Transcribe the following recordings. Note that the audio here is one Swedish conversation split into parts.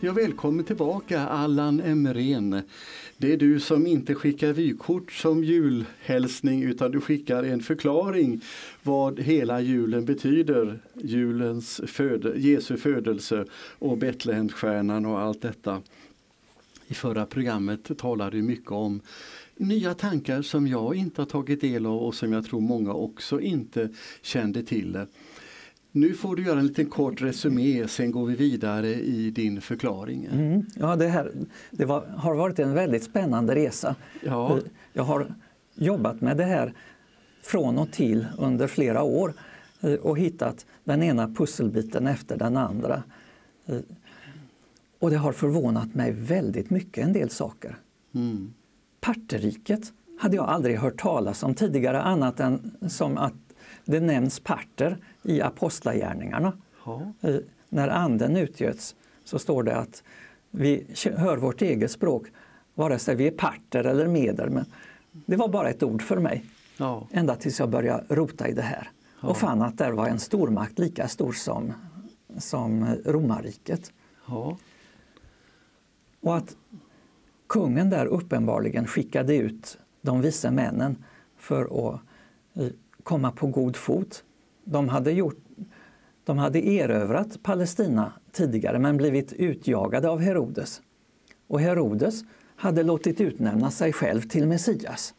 Ja, välkommen tillbaka Allan Emrén. Det är du som inte skickar vykort som julhälsning utan du skickar en förklaring vad hela julen betyder. Julens föd Jesu födelse och Betlehemstjärnan och allt detta. I förra programmet talade vi mycket om nya tankar som jag inte har tagit del av och som jag tror många också inte kände till. Nu får du göra en liten kort resumé, sen går vi vidare i din förklaring. Mm. Ja, det, här, det var, har varit en väldigt spännande resa. Ja. Jag har jobbat med det här från och till under flera år eh, och hittat den ena pusselbiten efter den andra. Eh, och det har förvånat mig väldigt mycket, en del saker. Mm. Parteriket hade jag aldrig hört talas om tidigare annat än som att det nämns parter i apostlagärningarna. Ja. När anden utgöts så står det att vi hör vårt eget språk, vare sig vi är parter eller meder. Men det var bara ett ord för mig, Ja. ända tills jag började rota i det här och fann att där var en stormakt lika stor som, som romarriket. Ja. Och att kungen där uppenbarligen skickade ut de vise männen för att komma på god fot. De hade, gjort, de hade erövrat Palestina tidigare men blivit utjagade av Herodes. Och Herodes hade låtit utnämna sig själv till Messias.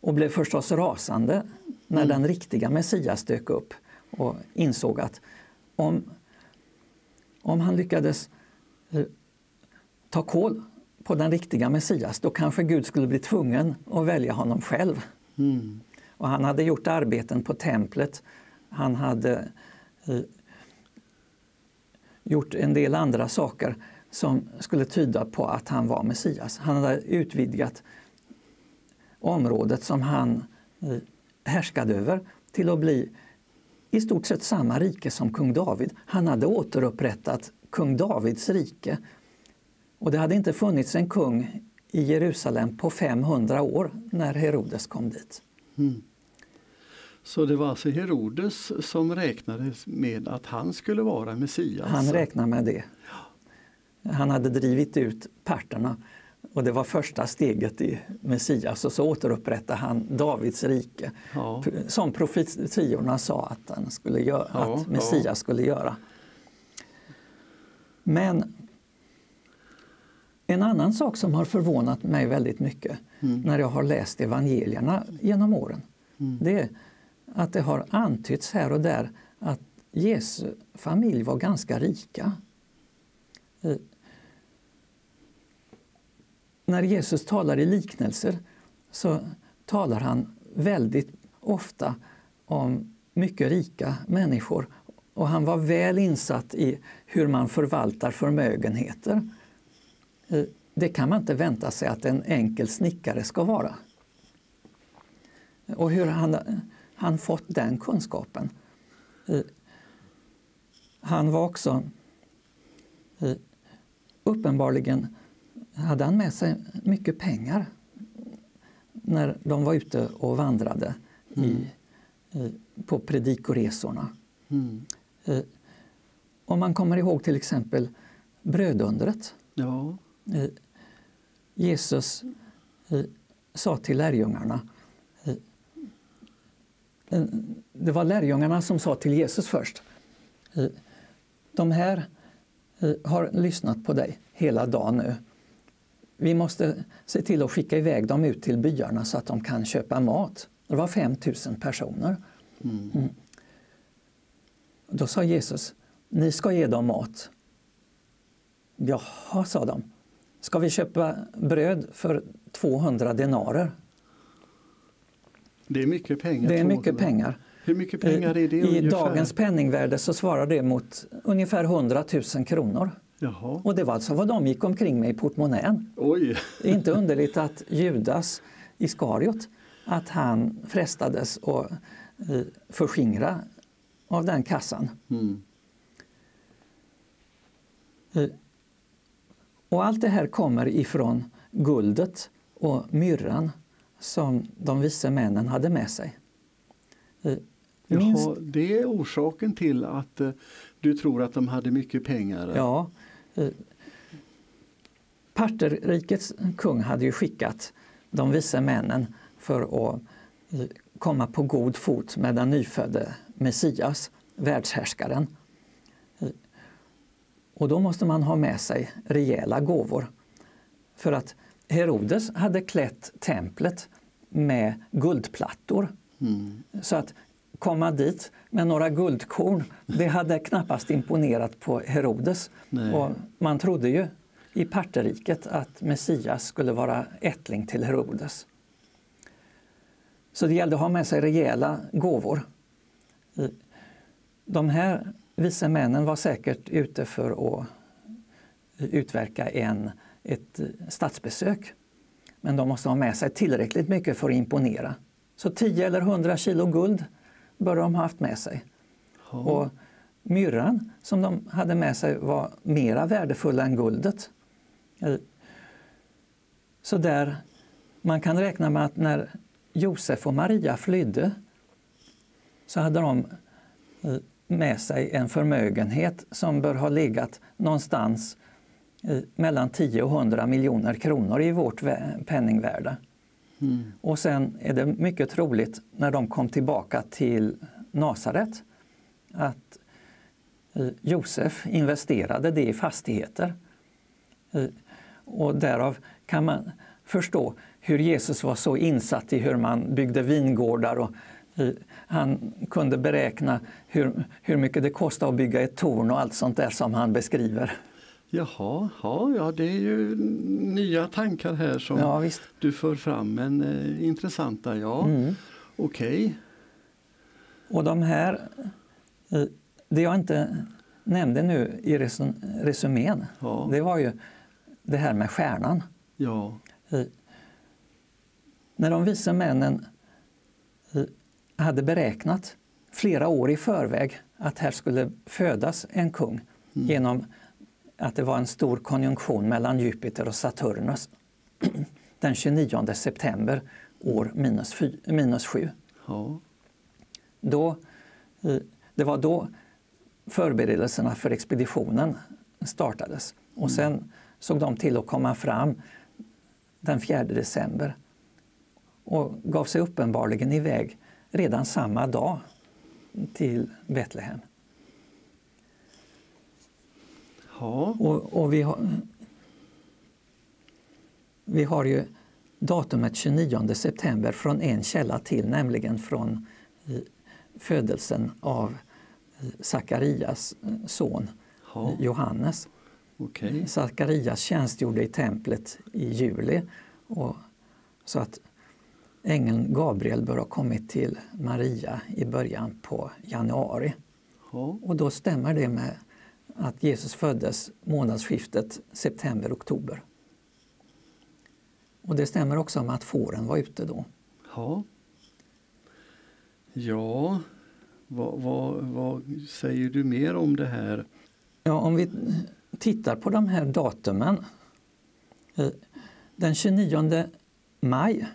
Och blev förstås rasande när den riktiga Messias dök upp och insåg att om, om han lyckades eh, ta koll på den riktiga Messias, då kanske Gud skulle bli tvungen att välja honom själv. Mm. Och han hade gjort arbeten på templet. Han hade eh, gjort en del andra saker som skulle tyda på att han var Messias. Han hade utvidgat området som han eh, härskade över till att bli i stort sett samma rike som kung David. Han hade återupprättat kung Davids rike. Och det hade inte funnits en kung i Jerusalem på 500 år när Herodes kom dit. Så det var alltså Herodes som räknade med att han skulle vara Messias? Han räknar med det. Han hade drivit ut parterna och det var första steget i Messias och så återupprättade han Davids rike. Ja. Som profetiorna sa att, han skulle göra, Ja, att Messias ja. skulle göra. Men en annan sak som har förvånat mig väldigt mycket när jag har läst evangelierna genom åren, det är att det har antytts här och där att Jesu familj var ganska rika. Eh, När Jesus talar i liknelser så talar han väldigt ofta om mycket rika människor och han var väl insatt i hur man förvaltar förmögenheter. Eh, Det kan man inte vänta sig att en enkel snickare ska vara. Och hur han, han fått den kunskapen. Eh, Han var också eh, uppenbarligen hade han med sig mycket pengar när de var ute och vandrade i, i, på predikoresorna. Mm. Om man kommer ihåg till exempel brödundret. Ja. Eh, Jesus eh, sa till lärjungarna eh, Det var lärjungarna som sa till Jesus först. De här har lyssnat på dig hela dagen nu. Vi måste se till att skicka iväg dem ut till byarna så att de kan köpa mat. Det var 5 000 personer. Mm. Då sa Jesus, ni ska ge dem mat. Jaha, sa de. Ska vi köpa bröd för 200 denarer? Det är mycket pengar. Det är 200. mycket pengar. Hur mycket pengar är det I ungefär? dagens penningvärde så svarar det mot ungefär 100 000 kronor. Jaha. Och det var alltså vad de gick omkring med i portmonnän. Oj. Inte underligt att Judas Iskariot, att han frestades att eh, förskingra av den kassan. Mm. Eh, Och allt det här kommer ifrån guldet och myrran som de vise männen hade med sig. Eh, Minst, Jaha, det är orsaken till att eh, du tror att de hade mycket pengar? ja, Partnerrikets kung hade ju skickat de vise männen för att komma på god fot med den nyfödde Messias, världshärskaren. Och då måste man ha med sig rejäla gåvor. För att Herodes hade klätt templet med guldplattor. Mm. Så att komma dit med några guldkorn, det hade knappast imponerat på Herodes. Nej. Och man trodde ju i Parteriket att Messias skulle vara ättling till Herodes. Så det gällde att ha med sig rejäla gåvor. De här vise männen var säkert ute för att utverka en, ett statsbesök. Men de måste ha med sig tillräckligt mycket för att imponera. Så 10 eller 100 kilo guld bör de ha haft med sig. Oh. Och myrran som de hade med sig var mera värdefull än guldet. Så där, man kan räkna med att när Josef och Maria flydde så hade de eh, med sig en förmögenhet som bör ha legat någonstans mellan 10 och 100 miljoner kronor i vårt penningvärde. Mm. Och sen är det mycket troligt när de kom tillbaka till Nasaret att eh, Josef investerade det i fastigheter. Eh, och därav kan man förstå hur Jesus var så insatt i hur man byggde vingårdar och han kunde beräkna hur, hur mycket det kostade att bygga ett torn och allt sånt där som han beskriver. Jaha, ja, ja, det är ju nya tankar här som ja, du för fram, men eh, intressanta. Ja, mm. okej. Okay. Och de här, eh, det jag inte nämnde nu i resumén, ja. det var ju det här med stjärnan. Ja. Eh, när de vise männen eh, hade beräknat flera år i förväg att här skulle födas en kung mm. genom att det var en stor konjunktion mellan Jupiter och Saturnus den 29 september år minus, fy, minus 7. Ja. Då, det var då förberedelserna för expeditionen startades. Och mm. sen såg de till att komma fram den 4 december och gav sig uppenbarligen iväg redan samma dag till Betlehem. Ja. Och, och, vi, har, vi har ju datumet 29 september från en källa till, nämligen från eh, födelsen av Sakarias eh, son ja. Johannes. Okay. Sakarias tjänstgjorde i templet i juli. Och, så att ängeln Gabriel bör ha kommit till Maria i början på januari. Ja. Och då stämmer det med att Jesus föddes månadsskiftet september-oktober. Och det stämmer också med att fåren var ute då. Ja, ja vad, vad, vad säger du mer om det här? Ja, om vi tittar på de här datumen. Eh, den 29 maj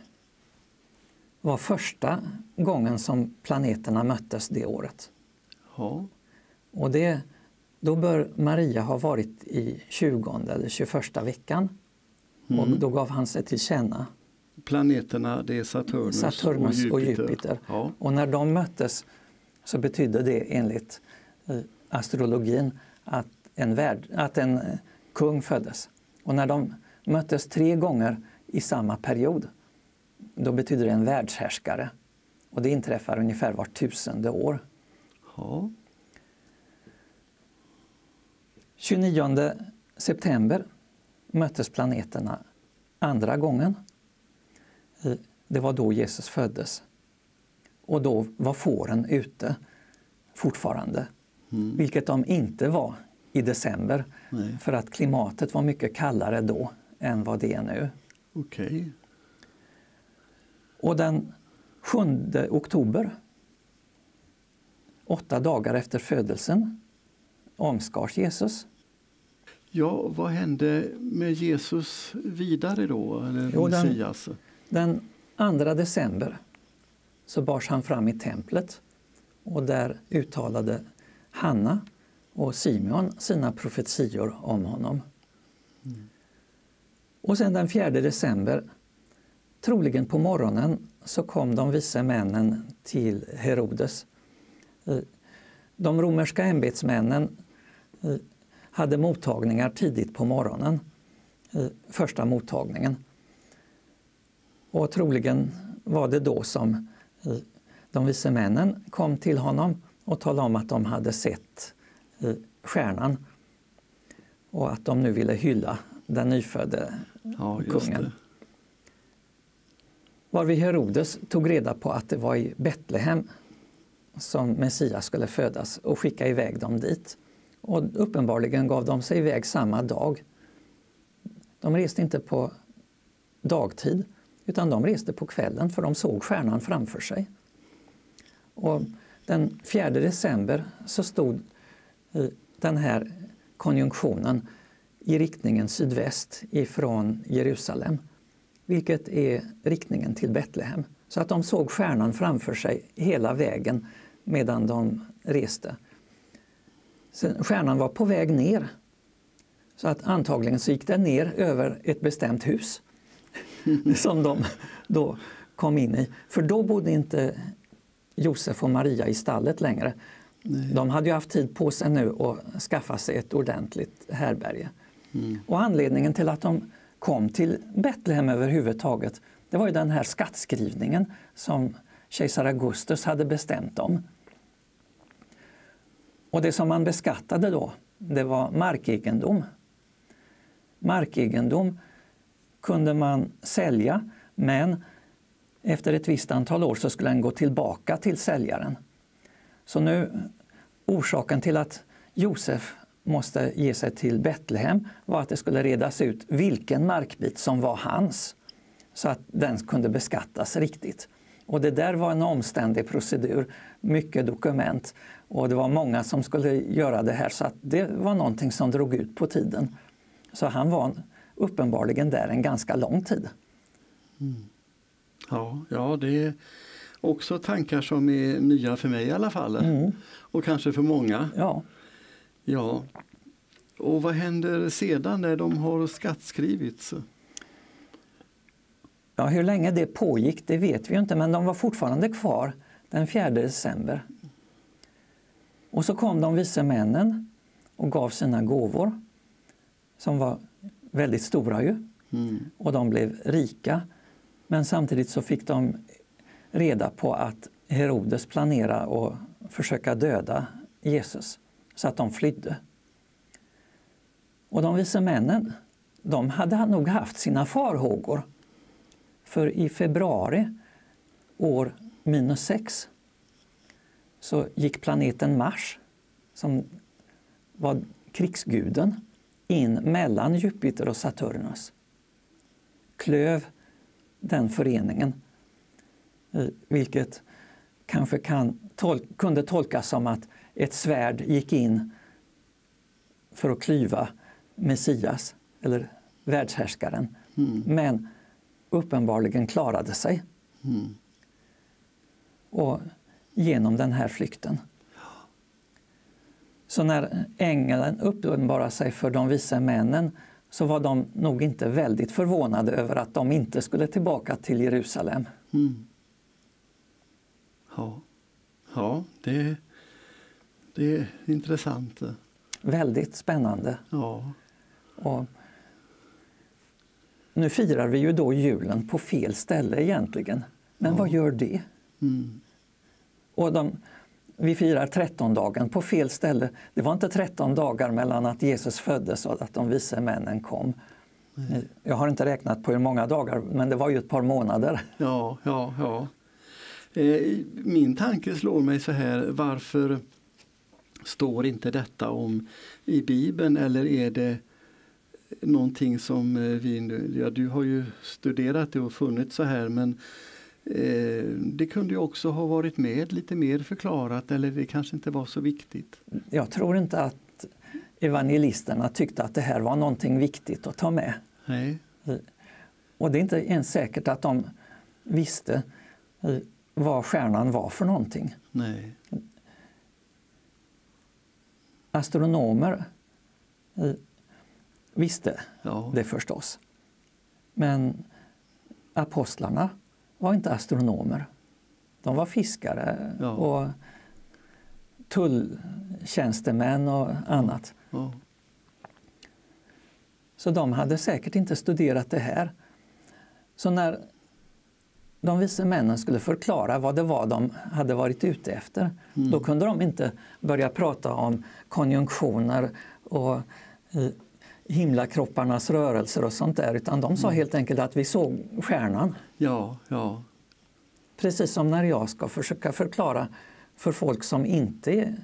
var första gången som planeterna möttes det året. Ja. Och det då bör Maria ha varit i 20 eller 21 veckan. Mm. Och då gav han sig till känna. Planeterna det är Saturnus, Saturnus och Jupiter. Och, Jupiter. Ja. och när de möttes så betydde det enligt eh, astrologin att en, värld, att en eh, kung föddes. Och när de möttes tre gånger i samma period, då betyder det en världshärskare. Och det inträffar ungefär vart tusende år. Ja. 29 september möttes planeterna andra gången. Det var då Jesus föddes. Och då var fåren ute fortfarande, mm. vilket de inte var i december. Nej. För att klimatet var mycket kallare då än vad det är nu. Okay. Och den 7 oktober, åtta dagar efter födelsen, omskars Jesus. Ja, vad hände med Jesus vidare då, eller jo, Messias? Den, den 2 december så bars han fram i templet och där uttalade Hanna och Simeon sina profetior om honom. Mm. Och sen den 4 december, troligen på morgonen, så kom de vise männen till Herodes. Eh, de romerska ämbetsmännen eh, hade mottagningar tidigt på morgonen, eh, första mottagningen. Och troligen var det då som de vise männen kom till honom och talade om att de hade sett stjärnan och att de nu ville hylla den nyfödde ja, kungen. Varvid Herodes tog reda på att det var i Betlehem som Messias skulle födas och skickade iväg dem dit. Och uppenbarligen gav de sig iväg samma dag. De reste inte på dagtid, utan de reste på kvällen för de såg stjärnan framför sig. Och den 4 december så stod eh, den här konjunktionen i riktningen sydväst ifrån Jerusalem, vilket är riktningen till Betlehem. Så att de såg stjärnan framför sig hela vägen medan de reste. Sen, stjärnan var på väg ner, så att antagligen så gick den ner över ett bestämt hus som de då kom in i. För då bodde inte Josef och Maria i stallet längre. Nej. De hade ju haft tid på sig nu att skaffa sig ett ordentligt härberge. Mm. Och anledningen till att de kom till Betlehem överhuvudtaget, det var ju den här skattskrivningen som kejsar Augustus hade bestämt om. Och det som man beskattade då, det var markegendom. Markegendom kunde man sälja, men efter ett visst antal år så skulle den gå tillbaka till säljaren. Så nu, orsaken till att Josef måste ge sig till Betlehem var att det skulle redas ut vilken markbit som var hans så att den kunde beskattas riktigt. Och det där var en omständig procedur, mycket dokument och det var många som skulle göra det här så att det var någonting som drog ut på tiden. Så han var uppenbarligen där en ganska lång tid. Mm. Ja, ja, det är också tankar som är nya för mig i alla fall. Mm. Och kanske för många. Ja. Ja. Och vad händer sedan när de har skattskrivits? Ja, hur länge det pågick det vet vi inte, men de var fortfarande kvar den 4 december. Och så kom de vise männen och gav sina gåvor, som var väldigt stora ju. Mm. Och de blev rika. Men samtidigt så fick de reda på att Herodes planerade att försöka döda Jesus, så att de flydde. Och de vise männen, de hade nog haft sina farhågor. För i februari år minus 6 så gick planeten Mars, som var krigsguden, in mellan Jupiter och Saturnus. Klöv den föreningen, eh, vilket kanske kan tol kunde tolkas som att ett svärd gick in för att klyva Messias, eller världshärskaren. Mm. Men uppenbarligen klarade sig. Mm. Och genom den här flykten. Så när ängeln uppenbarade sig för de vise männen så var de nog inte väldigt förvånade över att de inte skulle tillbaka till Jerusalem. Mm. Ja, ja det, det är intressant. Väldigt spännande. Ja. Och nu firar vi ju då julen på fel ställe egentligen. Men ja. vad gör det? Mm. Och de, vi firar trettondagen på fel ställe. Det var inte 13 dagar mellan att Jesus föddes och att de vise männen kom. Nej. Jag har inte räknat på hur många dagar, men det var ju ett par månader. Ja, ja, ja. Eh, min tanke slår mig så här, varför står inte detta om i Bibeln eller är det någonting som eh, vi, ja du har ju studerat det och funnit så här men eh, det kunde ju också ha varit med lite mer förklarat eller det kanske inte var så viktigt. Jag tror inte att evangelisterna tyckte att det här var någonting viktigt att ta med. Nej. Och det är inte ens säkert att de visste eh, vad stjärnan var för någonting. Nej. Astronomer eh, visste Ja. det förstås. Men apostlarna var inte astronomer. De var fiskare Ja. och tulltjänstemän och annat. Ja. Så de hade säkert inte studerat det här. Så när de vise männen skulle förklara vad det var de hade varit ute efter, då kunde de inte börja prata om konjunktioner och eh, himlakropparnas rörelser och sånt där, utan de sa helt enkelt att vi såg stjärnan. ja, ja, Precis som när jag ska försöka förklara för folk som inte är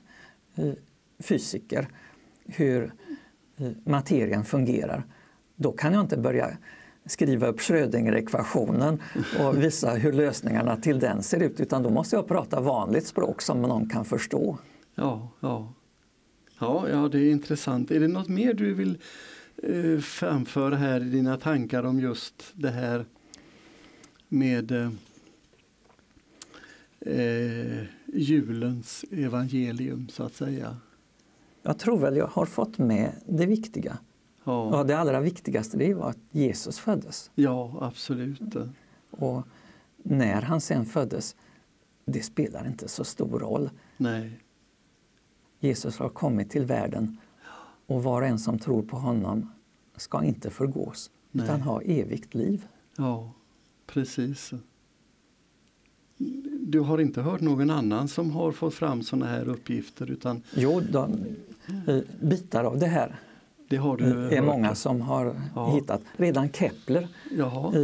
eh, fysiker hur eh, materien fungerar. Då kan jag inte börja skriva upp Schrödinger-ekvationen och visa hur lösningarna till den ser ut, utan då måste jag prata vanligt språk som någon kan förstå. ja, ja. Ja, ja, det är intressant. Är det något mer du vill eh, framföra här i dina tankar om just det här med eh, eh, julens evangelium så att säga? Jag tror väl jag har fått med det viktiga. Ja, Ja, det allra viktigaste det var att Jesus föddes. ja absolut. Och när han sen föddes, det spelar inte så stor roll. Nej, Jesus har kommit till världen och var och en som tror på honom ska inte förgås Nej. utan ha evigt liv. ja, precis. Du har inte hört någon annan som har fått fram sådana här uppgifter utan Jo, de, eh, bitar av det här det har du eh, är många som har Ja. hittat. Redan Kepler eh,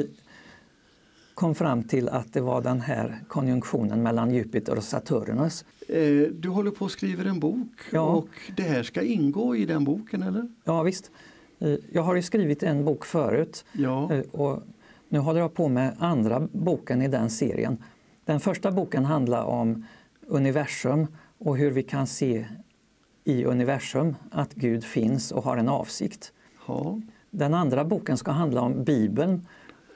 kom fram till att det var den här konjunktionen mellan Jupiter och Saturnus. eh, du håller på att skriva en bok Ja. och det här ska ingå i den boken eller? Ja visst, Eh, jag har ju skrivit en bok förut Ja, Eh, Och nu håller jag på med andra boken i den serien. Den första boken handlar om universum och hur vi kan se i universum att Gud finns och har en avsikt. ja, Den andra boken ska handla om Bibeln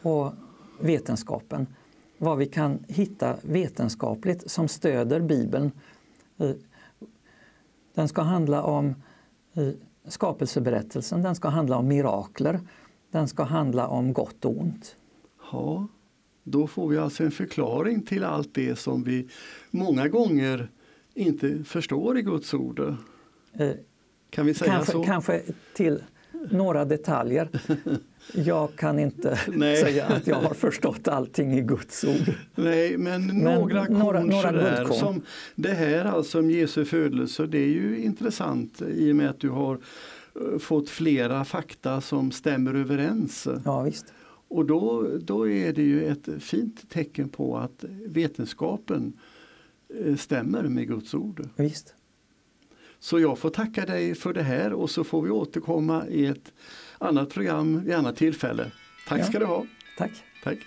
och vetenskapen. Vad vi kan hitta vetenskapligt som stöder Bibeln. Eh, Den ska handla om eh, skapelseberättelsen, den ska handla om mirakler, den ska handla om gott och ont. ja. Då får vi alltså en förklaring till allt det som vi många gånger inte förstår i Guds ord. Eh, Kan vi säga Kanske, så? kanske till några detaljer. Jag kan inte säga att jag har förstått allting i Guds ord. Nej, men, några korn några- några guldkorn. Som det här alltså om Jesu födelse, det är ju intressant i och med att du har eh, fått flera fakta som stämmer överens. Ja, visst. Och då, då är det ju ett fint tecken på att vetenskapen eh, stämmer med Guds ord. visst. Så jag får tacka dig för det här och så får vi återkomma i ett annat program vid annat tillfälle. Tack Ja. ska du ha. Tack. Tack.